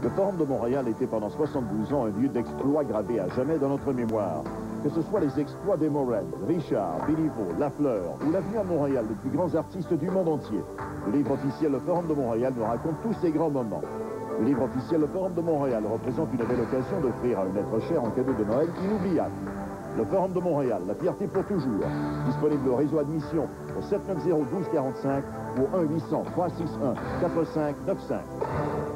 Le Forum de Montréal était pendant 72 ans un lieu d'exploits gravé à jamais dans notre mémoire. Que ce soit les exploits des Morel, Richard, Béliveau, Lafleur ou l'avenue à Montréal des plus grands artistes du monde entier. Le livre officiel Le Forum de Montréal nous raconte tous ces grands moments. Le livre officiel Le Forum de Montréal représente une belle occasion d'offrir à un être cher en cadeau de Noël inoubliable. Le Forum de Montréal, la fierté pour toujours. Disponible au réseau admission au 790-1245 ou 1-800-361-4595.